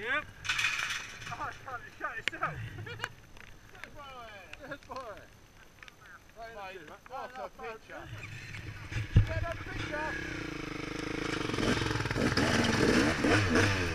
Yep. Oh, I can't shut itself. Good boy. Mate, what a picture. Get a picture.